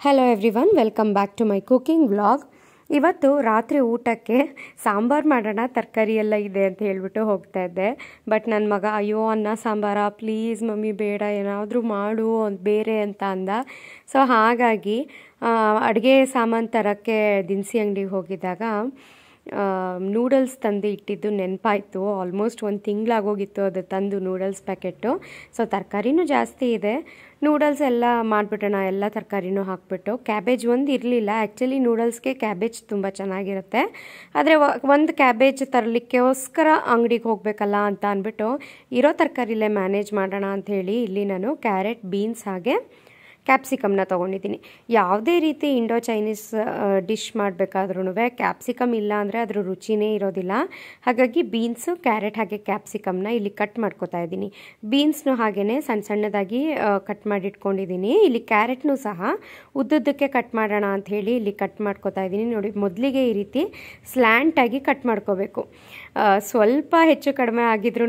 Hello everyone welcome back to my cooking vlog ಇವತ್ತು ರಾತ್ರಿ ಊಟಕ್ಕೆ ಸಾಂಬಾರು ಮಾಡೋಣ, ತರಕಾರಿ ಎಲ್ಲ ಇದೆ ಅಂತ ಹೇಳಿಬಿಟ್ಟು ಹೋಗ್ತಾ ಇದ್ದೆ. ಬಟ್ ನನ್ನ ಮಗ, ಅಯ್ಯೋ, ಅನ್ನ ಸಾಂಬಾರ ಪ್ಲೀಸ್ ಮಮ್ಮಿ ಬೇಡ, ಏನಾದರೂ ಮಾಡು ಅಂತ, ಬೇರೆ ಅಂತ ಅಂದ. ಸೊ ಹಾಗಾಗಿ ಅಡುಗೆ ಸಾಮಾನು ತರೋಕ್ಕೆ ದಿನಸಿ ಅಂಗಡಿಗೆ ಹೋಗಿದ್ದಾಗ ನೂಡಲ್ಸ್ ತಂದು ಇಟ್ಟಿದ್ದು ನೆನಪಾಯಿತು. ಆಲ್ಮೋಸ್ಟ್ ಒಂದು ತಿಂಗಳಾಗೋಗಿತ್ತು ಅದು ತಂದು ನೂಡಲ್ಸ್ ಪ್ಯಾಕೆಟು. ಸೊ ತರಕಾರಿನೂ ಜಾಸ್ತಿ ಇದೆ. ನೂಡಲ್ಸ್ ಎಲ್ಲ ಮಾಡಿಬಿಟ್ಟೋಣ, ಎಲ್ಲ ತರಕಾರಿನೂ ಹಾಕ್ಬಿಟ್ಟು. ಕ್ಯಾಬೇಜ್ ಒಂದು ಇರಲಿಲ್ಲ. ಆ್ಯಕ್ಚುಲಿ ನೂಡಲ್ಸ್ಗೆ ಕ್ಯಾಬೇಜ್ ತುಂಬ ಚೆನ್ನಾಗಿರುತ್ತೆ. ಆದರೆ ಒಂದು ಕ್ಯಾಬೇಜ್ ತರಲಿಕ್ಕೋಸ್ಕರ ಅಂಗಡಿಗೆ ಹೋಗಬೇಕಲ್ಲ ಅಂತ ಅಂದ್ಬಿಟ್ಟು, ಇರೋ ತರಕಾರಿಲೇ ಮ್ಯಾನೇಜ್ ಮಾಡೋಣ ಅಂಥೇಳಿ ಇಲ್ಲಿ ನಾನು ಕ್ಯಾರೆಟ್ ಬೀನ್ಸ್ ಹಾಗೆ ಕ್ಯಾಪ್ಸಿಕಮ್ನ ತೊಗೊಂಡಿದ್ದೀನಿ. ಯಾವುದೇ ರೀತಿ ಇಂಡೋ ಚೈನೀಸ್ ಡಿಶ್ ಮಾಡಬೇಕಾದ್ರೂ ಕ್ಯಾಪ್ಸಿಕಮ್ ಇಲ್ಲ ಅಂದರೆ ಅದ್ರ ರುಚಿನೇ ಇರೋದಿಲ್ಲ. ಹಾಗಾಗಿ ಬೀನ್ಸು ಕ್ಯಾರೆಟ್ ಹಾಗೆ ಕ್ಯಾಪ್ಸಿಕಮ್ನ ಇಲ್ಲಿ ಕಟ್ ಮಾಡ್ಕೋತಾ ಇದ್ದೀನಿ. ಬೀನ್ಸ್ನು ಹಾಗೆಯೇ ಸಣ್ಣ ಸಣ್ಣದಾಗಿ ಕಟ್ ಮಾಡಿಟ್ಕೊಂಡಿದ್ದೀನಿ. ಇಲ್ಲಿ ಕ್ಯಾರೆಟ್ನು ಸಹ ಉದ್ದುದ್ದಕ್ಕೆ ಕಟ್ ಮಾಡೋಣ ಹೇಳಿ ಇಲ್ಲಿ ಕಟ್ ಮಾಡ್ಕೋತಾ ಇದ್ದೀನಿ. ನೋಡಿ, ಮೊದಲಿಗೆ ಈ ರೀತಿ ಸ್ಲ್ಯಾಂಟಾಗಿ ಕಟ್ ಮಾಡ್ಕೋಬೇಕು. ಸ್ವಲ್ಪ ಹೆಚ್ಚು ಕಡಿಮೆ ಆಗಿದ್ರೂ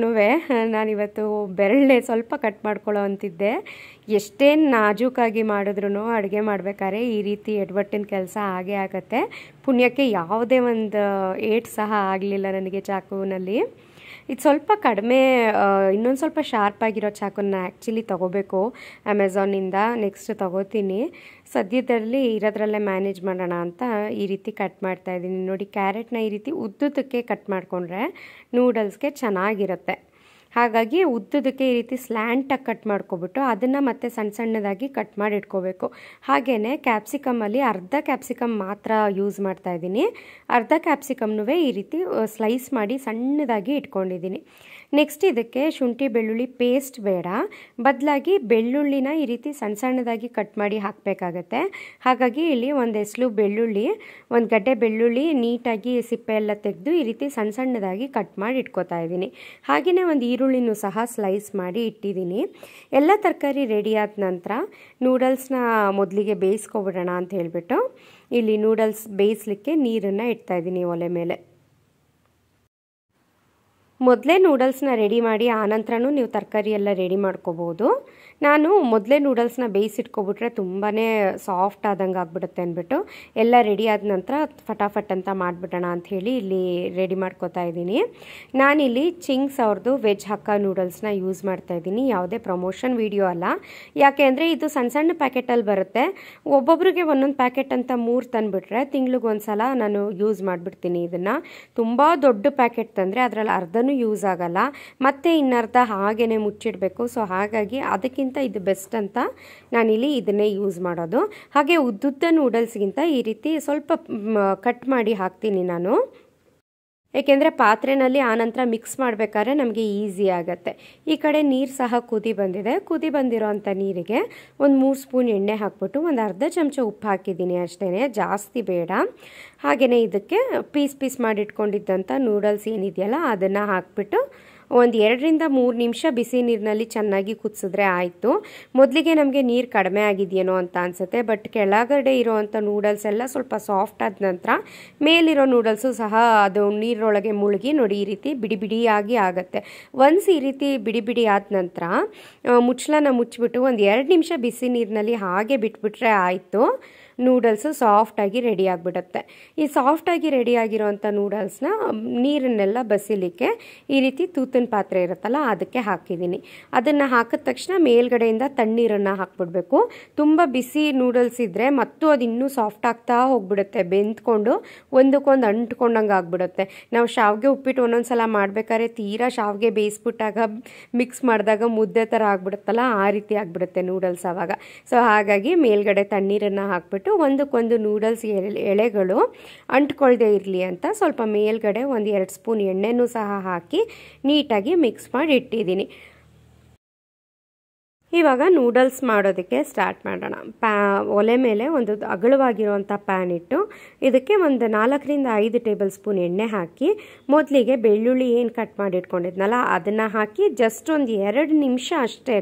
ನಾನಿವತ್ತು ಬೆರಳೆ ಸ್ವಲ್ಪ ಕಟ್ ಮಾಡ್ಕೊಳ್ಳೋ ಅಂತಿದ್ದೆ. ಎಷ್ಟೇನು ನಾಜೂಕಾಗಿ ಮಾಡಿದ್ರೂ ಅಡುಗೆ ಮಾಡಬೇಕಾದ್ರೆ ಈ ರೀತಿ ಎಡ್ವಟ್ಟಿನ ಕೆಲಸ ಆಗೇ ಆಗುತ್ತೆ. ಪುಣ್ಯಕ್ಕೆ ಯಾವುದೇ ಒಂದು ಏಟ್ ಸಹ ಆಗಲಿಲ್ಲ ನನಗೆ ಚಾಕುವಿನಲ್ಲಿ ಇದು ಸ್ವಲ್ಪ ಕಡಿಮೆ ಇನ್ನೊಂದು ಸ್ವಲ್ಪ ಶಾರ್ಪ್ ಆಗಿರೋ ಚಾಕುನ ಆ್ಯಕ್ಚುಲಿ ತೊಗೋಬೇಕು ಅಮೆಝಾನಿಂದ ನೆಕ್ಸ್ಟ್ ತೊಗೋತೀನಿ. ಸದ್ಯದಲ್ಲಿ ಇರೋದ್ರಲ್ಲೇ ಮ್ಯಾನೇಜ್ ಮಾಡೋಣ ಅಂತ ಈ ರೀತಿ ಕಟ್ ಮಾಡ್ತಾ ಇದ್ದೀನಿ. ನೋಡಿ, ಕ್ಯಾರೆಟ್ನ ಈ ರೀತಿ ಉದ್ದುದಕ್ಕೆ ಕಟ್ ಮಾಡಿಕೊಂಡ್ರೆ ನೂಡಲ್ಸ್ಗೆ ಚೆನ್ನಾಗಿರುತ್ತೆ. ಹಾಗಾಗಿ ಉದ್ದದಕ್ಕೆ ಈ ರೀತಿ ಸ್ಲ್ಯಾಂಟಾಗಿ ಕಟ್ ಮಾಡ್ಕೊಬಿಟ್ಟು ಅದನ್ನು ಮತ್ತೆ ಸಣ್ಣ ಸಣ್ಣದಾಗಿ ಕಟ್ ಮಾಡಿ ಇಟ್ಕೋಬೇಕು. ಹಾಗೆಯೇ ಕ್ಯಾಪ್ಸಿಕಮ್ಮಲ್ಲಿ ಅರ್ಧ ಕ್ಯಾಪ್ಸಿಕಮ್ ಮಾತ್ರ ಯೂಸ್ ಮಾಡ್ತಾ ಇದ್ದೀನಿ. ಅರ್ಧ ಕ್ಯಾಪ್ಸಿಕಮ್ನೂ ಈ ರೀತಿ ಸ್ಲೈಸ್ ಮಾಡಿ ಸಣ್ಣದಾಗಿ ಇಟ್ಕೊಂಡಿದ್ದೀನಿ. ನೆಕ್ಸ್ಟ್ ಇದಕ್ಕೆ ಶುಂಠಿ, ಬೆಳ್ಳುಳ್ಳಿ ಪೇಸ್ಟ್ ಬೇಡ. ಬದಲಾಗಿ ಬೆಳ್ಳುಳ್ಳಿನ ಈ ರೀತಿ ಸಣ್ಣ ಸಣ್ಣದಾಗಿ ಕಟ್ ಮಾಡಿ ಹಾಕಬೇಕಾಗತ್ತೆ. ಹಾಗಾಗಿ ಇಲ್ಲಿ ಒಂದು ಎಸ್ಲು ಬೆಳ್ಳುಳ್ಳಿ, ಒಂದು ಗಡ್ಡೆ ಬೆಳ್ಳುಳ್ಳಿ ನೀಟಾಗಿ ಸಿಪ್ಪೆ ಎಲ್ಲ ತೆಗೆದು ಈ ರೀತಿ ಸಣ್ಣ ಸಣ್ಣದಾಗಿ ಕಟ್ ಮಾಡಿ ಇಟ್ಕೋತಾ ಇದ್ದೀನಿ. ಹಾಗೆಯೇ ಒಂದು ಈರುಳ್ಳಿನೂ ಸಹ ಸ್ಲೈಸ್ ಮಾಡಿ ಇಟ್ಟಿದ್ದೀನಿ. ಎಲ್ಲ ತರಕಾರಿ ರೆಡಿ ಆದ ನಂತರ ನೂಡಲ್ಸ್ನ ಮೊದಲಿಗೆ ಬೇಯಿಸ್ಕೊಬಿಡೋಣ ಅಂತ ಹೇಳಿಬಿಟ್ಟು ಇಲ್ಲಿ ನೂಡಲ್ಸ್ ಬೇಯಿಸ್ಲಿಕ್ಕೆ ನೀರನ್ನು ಇಡ್ತಾಯಿದ್ದೀನಿ ಒಲೆ ಮೇಲೆ. ಮೊದಲೇ ನೂಡಲ್ಸ್ನ ರೆಡಿ ಮಾಡಿ ಆನಂತರನೂ ನೀವು ತರಕಾರಿ ಎಲ್ಲ ರೆಡಿ ಮಾಡ್ಕೋಬೋದು. ನಾನು ಮೊದಲೇ ನೂಡಲ್ಸ್ನ ಬೇಯಿಸಿಟ್ಕೊಬಿಟ್ರೆ ತುಂಬಾ ಸಾಫ್ಟ್ ಆದಂಗೆ ಆಗ್ಬಿಡುತ್ತೆ ಅಂದ್ಬಿಟ್ಟು ಎಲ್ಲ ರೆಡಿ ಆದ ನಂತರ ಫಟಾಫಟ್ ಅಂತ ಮಾಡಿಬಿಡೋಣ ಹೇಳಿ ಇಲ್ಲಿ ರೆಡಿ ಮಾಡ್ಕೋತಾ ಇದ್ದೀನಿ. ನಾನಿಲ್ಲಿ ಚಿಂಗ್ಸ್ ಅವ್ರದ್ದು ವೆಜ್ ಹಕ್ಕ ನೂಡಲ್ಸ್ನ ಯೂಸ್ ಮಾಡ್ತಾ ಇದ್ದೀನಿ. ಯಾವುದೇ ಪ್ರಮೋಷನ್ ವಿಡಿಯೋ ಅಲ್ಲ. ಯಾಕೆ ಅಂದರೆ ಇದು ಸಣ್ಣ ಸಣ್ಣ ಪ್ಯಾಕೆಟಲ್ಲಿ ಬರುತ್ತೆ. ಒಬ್ಬೊಬ್ರಿಗೆ ಒಂದೊಂದು ಪ್ಯಾಕೆಟ್ ಅಂತ ಮೂರು ತಂದುಬಿಟ್ರೆ ತಿಂಗ್ಳಿಗೆ ಸಲ ನಾನು ಯೂಸ್ ಮಾಡಿಬಿಡ್ತೀನಿ ಇದನ್ನು. ತುಂಬ ದೊಡ್ಡ ಪ್ಯಾಕೆಟ್ ತಂದರೆ ಅದರಲ್ಲಿ ಅರ್ಧನೂ ಯೂಸ್ ಆಗಲ್ಲ. ಮತ್ತು ಇನ್ನರ್ಧ ಹಾಗೇ ಮುಚ್ಚಿಡಬೇಕು. ಸೊ ಹಾಗಾಗಿ ಅದಕ್ಕಿಂತ ಇದು ಬೆಸ್ಟ್ ಅಂತ ನಾನಿಲ್ಲಿ ಇದನ್ನೇ ಯೂಸ್ ಮಾಡೋದು. ಹಾಗೆ ಉದ್ದುದ್ದ ನೂಡಲ್ಸ್ಗಿಂತ ಈ ರೀತಿ ಸ್ವಲ್ಪ ಕಟ್ ಮಾಡಿ ಹಾಕ್ತೀನಿ ನಾನು. ಏಕೆಂದರೆ ಪಾತ್ರೆನಲ್ಲಿ ಆನಂತರ ಮಿಕ್ಸ್ ಮಾಡಬೇಕಾದ್ರೆ ನಮಗೆ ಈಸಿ ಆಗುತ್ತೆ. ಈ ಕಡೆ ನೀರು ಸಹ ಕುದಿ ಬಂದಿದೆ. ಕುದಿ ಬಂದಿರೋ ಅಂಥ ನೀರಿಗೆ ಒಂದು ಮೂರು ಸ್ಪೂನ್ ಎಣ್ಣೆ ಹಾಕ್ಬಿಟ್ಟು ಒಂದು ಅರ್ಧ ಚಮಚ ಉಪ್ಪು ಹಾಕಿದ್ದೀನಿ ಅಷ್ಟೇ ಜಾಸ್ತಿ ಬೇಡ. ಹಾಗೆಯೇ ಇದಕ್ಕೆ ಪೀಸ್ ಪೀಸ್ ಮಾಡಿಟ್ಕೊಂಡಿದ್ದಂಥ ನೂಡಲ್ಸ್ ಏನಿದೆಯಲ್ಲ ಅದನ್ನು ಹಾಕ್ಬಿಟ್ಟು ಒಂದು ಎರಡರಿಂದ ಮೂರು ನಿಮಿಷ ಬಿಸಿ ನೀರಿನಲ್ಲಿ ಚೆನ್ನಾಗಿ ಕುದಿಸಿದ್ರೆ ಆಯಿತು. ಮೊದಲಿಗೆ ನಮಗೆ ನೀರು ಕಡಿಮೆ ಆಗಿದೆಯೇನೋ ಅಂತ ಅನಿಸುತ್ತೆ, ಬಟ್ ಕೆಳಗಡೆ ಇರೋವಂಥ ನೂಡಲ್ಸ್ ಎಲ್ಲ ಸ್ವಲ್ಪ ಸಾಫ್ಟ್ ಆದ ನಂತರ ಮೇಲಿರೋ ನೂಡಲ್ಸು ಸಹ ಅದು ನೀರೊಳಗೆ ಮುಳುಗಿ ನೋಡಿ ಈ ರೀತಿ ಬಿಡಿ ಬಿಡಿಯಾಗಿ ಆಗುತ್ತೆ. ಒನ್ಸ್ ಈ ರೀತಿ ಬಿಡಿ ಬಿಡಿ ಆದ ನಂತರ ಮುಚ್ಚಳನ ಮುಚ್ಚಿಬಿಟ್ಟು ಒಂದು ಎರಡು ನಿಮಿಷ ಬಿಸಿ ನೀರಿನಲ್ಲಿ ಹಾಗೆ ಬಿಟ್ಬಿಟ್ರೆ ಆಯಿತು. ನೂಡಲ್ಸು ಸಾಫ್ಟಾಗಿ ರೆಡಿ ಆಗಿಬಿಡುತ್ತೆ. ಈ ಸಾಫ್ಟಾಗಿ ರೆಡಿ ಆಗಿರೋವಂಥ ನೂಡಲ್ಸ್ನ ನೀರನ್ನೆಲ್ಲ ಬಸಿಲಿಕ್ಕೆ ಈ ರೀತಿ ತೂತಿನ ಪಾತ್ರೆ ಇರುತ್ತಲ್ಲ, ಅದಕ್ಕೆ ಹಾಕಿದ್ದೀನಿ ಅದನ್ನು ಹಾಕಿದ ತಕ್ಷಣ ಮೇಲ್ಗಡೆಯಿಂದ ತಣ್ಣೀರನ್ನು ಹಾಕ್ಬಿಡ್ಬೇಕು. ತುಂಬ ಬಿಸಿ ನೂಡಲ್ಸ್ ಇದ್ದರೆ ಮತ್ತು ಅದು ಇನ್ನೂ ಸಾಫ್ಟ್ ಆಗ್ತಾ ಹೋಗ್ಬಿಡುತ್ತೆ, ಬೆಂದ್ಕೊಂಡು ಒಂದಕ್ಕೊಂದು ಅಂಟ್ಕೊಂಡಂಗೆ ಆಗ್ಬಿಡುತ್ತೆ. ನಾವು ಶಾವಿಗೆ ಉಪ್ಪಿಟ್ಟು ಒಂದೊಂದು ಸಲ ಮಾಡ್ಬೇಕಾದ್ರೆ ತೀರಾ ಶಾವಿಗೆ ಬೇಯಿಸ್ಬಿಟ್ಟಾಗ ಮಿಕ್ಸ್ ಮಾಡಿದಾಗ ಮುದ್ದೆ ಥರ ಆಗ್ಬಿಡುತ್ತಲ್ಲ, ಆ ರೀತಿ ಆಗಿಬಿಡುತ್ತೆ ನೂಡಲ್ಸ್ ಆವಾಗ. ಸೊ ಹಾಗಾಗಿ ಮೇಲ್ಗಡೆ ತಣ್ಣೀರನ್ನು ಹಾಕ್ಬಿಟ್ಟು ಒಂದಕ್ಕೊಂದು ನೂಡಲ್ಸ್ ಎಳೆಗಳು ಅಂಟ್ಕೊಳ್ದೇ ಇರಲಿ ಅಂತ ಸ್ವಲ್ಪ ಮೇಲ್ಗಡೆ ಒಂದು ಎರಡು ಸ್ಪೂನ್ ಎಣ್ಣೆನೂ ಸಹ ಹಾಕಿ ನೀಟಾಗಿ ಮಿಕ್ಸ್ ಮಾಡಿ ಇಟ್ಟಿದ್ದೀನಿ. ಇವಾಗ ನೂಡಲ್ಸ್ ಮಾಡೋದಕ್ಕೆ ಸ್ಟಾರ್ಟ್ ಮಾಡೋಣ. ಪ್ಯಾ ಒಲೆ ಮೇಲೆ ಒಂದು ಅಗಲವಾಗಿರುವಂಥ ಪ್ಯಾನ್ ಇಟ್ಟು ಇದಕ್ಕೆ ಒಂದು ನಾಲ್ಕರಿಂದ ಐದು ಟೇಬಲ್ ಸ್ಪೂನ್ ಎಣ್ಣೆ ಹಾಕಿ, ಮೊದಲಿಗೆ ಬೆಳ್ಳುಳ್ಳಿ ಏನು ಕಟ್ ಮಾಡಿ ಇಟ್ಕೊಂಡಿದ್ನಲ್ಲ ಅದನ್ನು ಹಾಕಿ ಜಸ್ಟ್ ಒಂದು ಎರಡು ನಿಮಿಷ ಅಷ್ಟೇ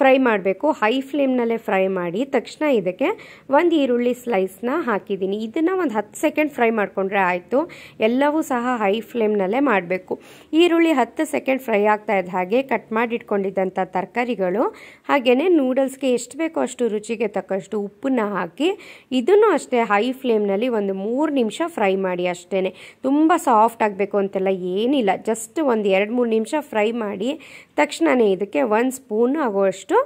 ಫ್ರೈ ಮಾಡಬೇಕು. ಹೈ ಫ್ಲೇಮ್ನಲ್ಲೇ ಫ್ರೈ ಮಾಡಿ ತಕ್ಷಣ ಇದಕ್ಕೆ ಒಂದು ಈರುಳ್ಳಿ ಸ್ಲೈಸ್ನ ಹಾಕಿದ್ದೀನಿ. ಇದನ್ನು ಒಂದು ಹತ್ತು ಸೆಕೆಂಡ್ ಫ್ರೈ ಮಾಡಿಕೊಂಡ್ರೆ ಆಯಿತು. ಎಲ್ಲವೂ ಸಹ ಹೈ ಫ್ಲೇಮ್ನಲ್ಲೇ ಮಾಡಬೇಕು. ಈರುಳ್ಳಿ ಹತ್ತು ಸೆಕೆಂಡ್ ಫ್ರೈ ಆಗ್ತಾ ಹಾಗೆ ಕಟ್ ಮಾಡಿ ಇಟ್ಕೊಂಡಿದ್ದಂಥ ತರಕಾರಿಗಳು ಹಾಗೆಯೇ ನೂಡಲ್ಸ್ಗೆ ಎಷ್ಟು ಬೇಕೋ ಅಷ್ಟು ರುಚಿಗೆ ತಕ್ಕಷ್ಟು ಉಪ್ಪನ್ನ ಹಾಕಿ, ಇದನ್ನು ಅಷ್ಟೇ ಹೈ ಫ್ಲೇಮ್ನಲ್ಲಿ ಒಂದು ಮೂರು ನಿಮಿಷ ಫ್ರೈ ಮಾಡಿ ಅಷ್ಟೇ ತುಂಬ ಸಾಫ್ಟ್ ಆಗಬೇಕು ಅಂತೆಲ್ಲ ಏನಿಲ್ಲ. ಜಸ್ಟ್ ಒಂದು ಎರಡು ಮೂರು ನಿಮಿಷ ಫ್ರೈ ಮಾಡಿ ತಕ್ಷಣವೇ ಇದಕ್ಕೆ ಒಂದು ಸ್ಪೂನ್ ಆಗುವಷ್ಟು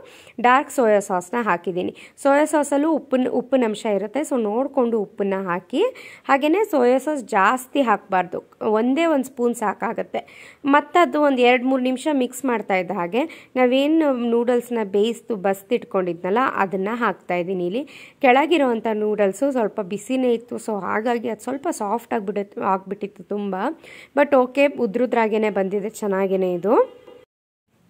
ಡಾರ್ಕ್ ಸೋಯಾ ಸಾಸ್ನ ಹಾಕಿದ್ದೀನಿ. ಸೋಯಾ ಸಾಸಲ್ಲೂ ಉಪ್ಪಿನ ಉಪ್ಪಿನ ಅಂಶ ಇರುತ್ತೆ. ಸೊ ನೋಡಿಕೊಂಡು ಉಪ್ಪನ್ನು ಹಾಕಿ ಹಾಗೆಯೇ ಸೋಯಾ ಸಾಸ್ ಜಾಸ್ತಿ ಹಾಕಬಾರ್ದು. ಒಂದೇ ಒಂದು ಸ್ಪೂನ್ ಸಾಕಾಗುತ್ತೆ. ಮತ್ತು ಅದು ಒಂದು ಎರಡು ಮೂರು ನಿಮಿಷ ಮಿಕ್ಸ್ ಮಾಡ್ತಾ ಇದ್ದ ಹಾಗೆ, ನಾವೇನು ನೂಡಲ್ಸ್ನ ಬೇಯಿಸ್ತು ಬಸ್ತಿಟ್ಕೊಂಡಿದ್ನಲ್ಲ ಅದನ್ನು ಹಾಕ್ತಾ ಇದ್ದೀನಿ ಇಲ್ಲಿ. ಕೆಳಗಿರುವಂಥ ನೂಡಲ್ಸು ಸ್ವಲ್ಪ ಬಿಸಿನೇ ಇತ್ತು. ಸೊ ಹಾಗಾಗಿ ಅದು ಸ್ವಲ್ಪ ಸಾಫ್ಟ್ ಆಗಿಬಿಡುತ್ತೆ ಆಗಿಬಿಟ್ಟಿತ್ತು ತುಂಬ. ಬಟ್ ಓಕೆ ಉದ್ರುದ್ರಾಗೇ ಬಂದಿದೆ. ಚೆನ್ನಾಗೇ ಇದು.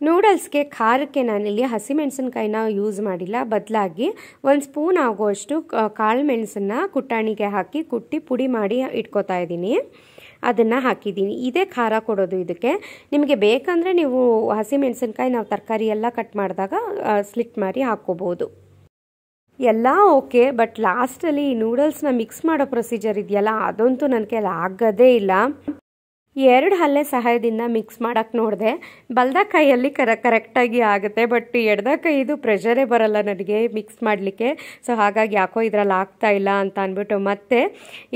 ನೂಡಲ್ಸ್ಗೆ ಖಾರಕ್ಕೆ ನಾನಿಲ್ಲಿ ಹಸಿಮೆಣಸಿನ್ಕಾಯಿನ ಯೂಸ್ ಮಾಡಿಲ್ಲ. ಬದಲಾಗಿ ಒಂದು ಸ್ಪೂನ್ ಆಗುವಷ್ಟು ಕಾಳು ಮೆಣಸನ್ನು ಕುಟ್ಟಾಣಿಗೆ ಹಾಕಿ ಕುಟ್ಟಿ ಪುಡಿ ಮಾಡಿ ಇಟ್ಕೋತಾ ಇದ್ದೀನಿ. ಅದನ್ನು ಹಾಕಿದ್ದೀನಿ. ಇದೇ ಖಾರ ಕೊಡೋದು ಇದಕ್ಕೆ. ನಿಮಗೆ ಬೇಕಂದರೆ ನೀವು ಹಸಿಮೆಣಸಿನ್ಕಾಯಿ ನಾವು ತರಕಾರಿ ಎಲ್ಲ ಕಟ್ ಮಾಡಿದಾಗ ಸ್ಲಿಟ್ ಮಾಡಿ ಹಾಕ್ಕೋಬೋದು. ಎಲ್ಲ ಓಕೆ, ಬಟ್ ಲಾಸ್ಟಲ್ಲಿ ಈ ನೂಡಲ್ಸ್ನ ಮಿಕ್ಸ್ ಮಾಡೋ ಪ್ರೊಸೀಜರ್ ಇದೆಯಲ್ಲ, ಅದಂತೂ ನನ್ನ ಕೈಲಿ ಆಗೋದೇ ಇಲ್ಲ. ಎರಡು ಹಲ್ಲೆ ಸಹಾಯದಿಂದ ಮಿಕ್ಸ್ ಮಾಡೋಕ್ಕೆ ನೋಡಿದೆ. ಬಲ್ದ ಕೈಯಲ್ಲಿ ಕರ, ಕರೆಕ್ಟಾಗಿ ಆಗುತ್ತೆ, ಬಟ್ ಎಡ್ದ ಕೈದು ಪ್ರೆಷರೇ ಬರಲ್ಲ ನನಗೆ ಮಿಕ್ಸ್ ಮಾಡಲಿಕ್ಕೆ. ಸೊ ಹಾಗಾಗಿ ಯಾಕೋ ಇದರಲ್ಲಿ ಆಗ್ತಾ ಇಲ್ಲ ಅಂತ ಅಂದ್ಬಿಟ್ಟು ಮತ್ತೆ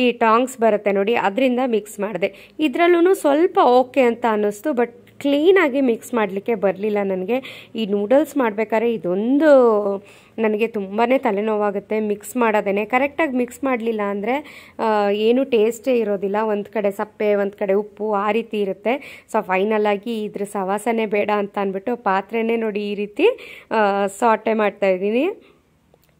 ಈ ಟಾಂಗ್ಸ್ ಬರುತ್ತೆ ನೋಡಿ, ಅದರಿಂದ ಮಿಕ್ಸ್ ಮಾಡಿದೆ. ಇದರಲ್ಲೂ ಸ್ವಲ್ಪ ಓಕೆ ಅಂತ ಅನ್ನಿಸ್ತು, ಬಟ್ ಕ್ಲೀನಾಗಿ ಮಿಕ್ಸ್ ಮಾಡಲಿಕ್ಕೆ ಬರಲಿಲ್ಲ ನನಗೆ. ಈ ನೂಡಲ್ಸ್ ಮಾಡಬೇಕಾದ್ರೆ ಇದೊಂದು ನನಗೆ ತುಂಬಾ ತಲೆನೋವಾಗುತ್ತೆ ಮಿಕ್ಸ್ ಮಾಡೋದೇ ಕರೆಕ್ಟಾಗಿ ಮಿಕ್ಸ್ ಮಾಡಲಿಲ್ಲ ಅಂದರೆ ಏನು ಟೇಸ್ಟೇ ಇರೋದಿಲ್ಲ. ಒಂದು ಕಡೆ ಸಪ್ಪೆ, ಒಂದು ಕಡೆ ಉಪ್ಪು, ಆ ರೀತಿ ಇರುತ್ತೆ. ಸೊ ಫೈನಲಾಗಿ ಇದ್ರ ಸವಾಸನೆ ಬೇಡ ಅಂತ ಅಂದ್ಬಿಟ್ಟು ಪಾತ್ರೆನೇ ನೋಡಿ ಈ ರೀತಿ ಸಾಟೆ ಮಾಡ್ತಾಯಿದ್ದೀನಿ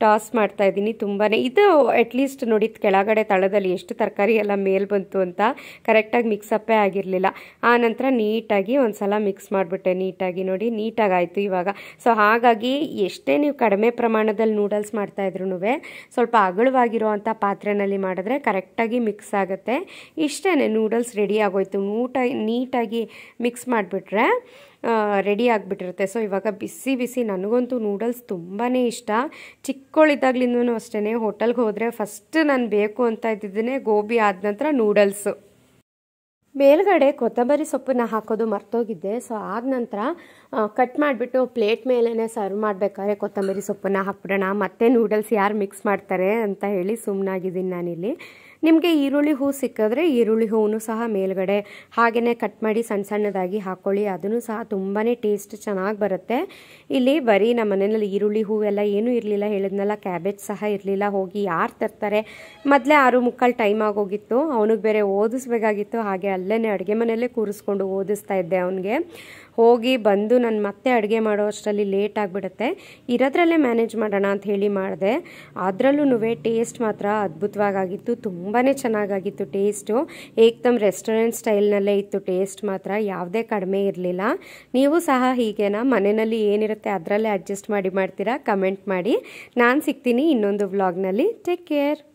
ಟಾಸ್ ಮಾಡ್ತಾ ಇದ್ದೀನಿ ತುಂಬಾ ಇದು ಅಟ್ಲೀಸ್ಟ್ ನೋಡಿ, ಕೆಳಗಡೆ ತಳದಲ್ಲಿ ಎಷ್ಟು ತರಕಾರಿ ಎಲ್ಲ ಮೇಲ್ ಬಂತು ಅಂತ ಕರೆಕ್ಟಾಗಿ ಮಿಕ್ಸಪ್ಪೇ ಆಗಿರಲಿಲ್ಲ. ಆ ನಂತರ ನೀಟಾಗಿ ಒಂದು ಸಲ ಮಿಕ್ಸ್ ಮಾಡಿಬಿಟ್ಟೆ, ನೀಟಾಗಿ ನೋಡಿ, ನೀಟಾಗಿ ಆಯಿತು ಇವಾಗ. ಸೊ ಹಾಗಾಗಿ ಎಷ್ಟೇ ನೀವು ಕಡಿಮೆ ಪ್ರಮಾಣದಲ್ಲಿ ನೂಡಲ್ಸ್ ಮಾಡ್ತಾ ಇದ್ರು ಸ್ವಲ್ಪ ಅಗಲವಾಗಿರುವಂಥ ಪಾತ್ರೆನಲ್ಲಿ ಮಾಡಿದ್ರೆ ಕರೆಕ್ಟಾಗಿ ಮಿಕ್ಸ್ ಆಗುತ್ತೆ. ಇಷ್ಟೇ ನೂಡಲ್ಸ್ ರೆಡಿ ಆಗೋಯ್ತು. ನೂಟಾಗಿ ನೀಟಾಗಿ ಮಿಕ್ಸ್ ಮಾಡಿಬಿಟ್ರೆ ರೆಡಿ ಆಗಿಬಿಟ್ಟಿರುತ್ತೆ. ಸೊ ಇವಾಗ ಬಿಸಿ ಬಿಸಿ ನನಗಂತೂ ನೂಡಲ್ಸ್ ತುಂಬಾ ಇಷ್ಟ. ಚಿಕ್ಕವಳಿದ್ದಾಗ್ಲಿಂದನೂ ಅಷ್ಟೇ ಹೋಟೆಲ್ಗೆ ಹೋದರೆ ಫಸ್ಟ್ ನಾನು ಬೇಕು ಅಂತ ಇದ್ದಿದ್ದೇನೆ ಗೋಬಿ ಆದ ನಂತರ ನೂಡಲ್ಸು ಮೇಲ್ಗಡೆ ಕೊತ್ತಂಬರಿ ಸೊಪ್ಪನ್ನ ಹಾಕೋದು ಮರ್ತೋಗಿದ್ದೆ. ಸೊ ಆದ ನಂತರ ಕಟ್ ಮಾಡಿಬಿಟ್ಟು ಪ್ಲೇಟ್ ಮೇಲೇ ಸರ್ವ್ ಮಾಡಬೇಕಾದ್ರೆ ಕೊತ್ತಂಬರಿ ಸೊಪ್ಪನ್ನ ಹಾಕ್ಬಿಡೋಣ. ಮತ್ತೆ ನೂಡಲ್ಸ್ ಯಾರು ಮಿಕ್ಸ್ ಮಾಡ್ತಾರೆ ಅಂತ ಹೇಳಿ ಸುಮ್ಮನಾಗಿದ್ದೀನಿ ನಾನಿಲ್ಲಿ. ನಿಮಗೆ ಈರುಳ್ಳಿ ಹೂ ಸಿಕ್ಕಿದ್ರೆ ಈರುಳ್ಳಿ ಹೂವು ಸಹ ಮೇಲ್ಗಡೆ ಹಾಗೆಯೇ ಕಟ್ ಮಾಡಿ ಸಣ್ಣ ಸಣ್ಣದಾಗಿ ಹಾಕ್ಕೊಳ್ಳಿ ಅದನ್ನು ಸಹ ತುಂಬಾ ಟೇಸ್ಟ್ ಚೆನ್ನಾಗಿ ಬರುತ್ತೆ. ಇಲ್ಲಿ ಬರೀ ನಮ್ಮ ಮನೆಯಲ್ಲಿ ಈರುಳ್ಳಿ ಹೂವೆಲ್ಲ ಏನೂ ಇರಲಿಲ್ಲ. ಹೇಳಿದ್ನಲ್ಲ ಕ್ಯಾಬೇಜ್ ಸಹ ಇರಲಿಲ್ಲ. ಹೋಗಿ ಯಾರು ತರ್ತಾರೆ? ಮೊದಲೇ ಆರು ಮುಕ್ಕಾಲು ಟೈಮ್ ಆಗೋಗಿತ್ತು. ಅವನಿಗೆ ಬೇರೆ ಓದಿಸ್ಬೇಕಾಗಿತ್ತು. ಹಾಗೆ ಅಲ್ಲೇ ಅಡುಗೆ ಮನೆಯಲ್ಲೇ ಕೂರಿಸ್ಕೊಂಡು ಓದಿಸ್ತಾ ಇದ್ದೆ ಅವನಿಗೆ. ಹೋಗಿ ಬಂದು ನಾನು ಮತ್ತೆ ಅಡುಗೆ ಮಾಡೋ ಅಷ್ಟರಲ್ಲಿ ಲೇಟ್ ಆಗಿಬಿಡುತ್ತೆ. ಇರೋದ್ರಲ್ಲೇ ಮ್ಯಾನೇಜ್ ಮಾಡೋಣ ಅಂತ ಹೇಳಿ ಮಾಡಿದೆ. ಅದರಲ್ಲೂ ಟೇಸ್ಟ್ ಮಾತ್ರ ಅದ್ಭುತವಾಗಿತ್ತು ತುಂಬಾ ಚೆನ್ನಾಗಾಗಿತ್ತು ಟೇಸ್ಟು. ಏಕ್ದಮ್ ರೆಸ್ಟೋರೆಂಟ್ ಸ್ಟೈಲ್ನಲ್ಲೇ ಇತ್ತು ಟೇಸ್ಟ್ ಮಾತ್ರ, ಯಾವುದೇ ಕಡಿಮೆ ಇರಲಿಲ್ಲ. ನೀವು ಸಹ ಹೀಗೇನಾ? ಮನೆಯಲ್ಲಿ ಏನಿರುತ್ತೆ ಅದರಲ್ಲೇ ಅಡ್ಜಸ್ಟ್ ಮಾಡಿ ಮಾಡ್ತೀರಾ? ಕಮೆಂಟ್ ಮಾಡಿ. ನಾನು ಸಿಗ್ತೀನಿ ಇನ್ನೊಂದು ವ್ಲಾಗ್ನಲ್ಲಿ. Take care.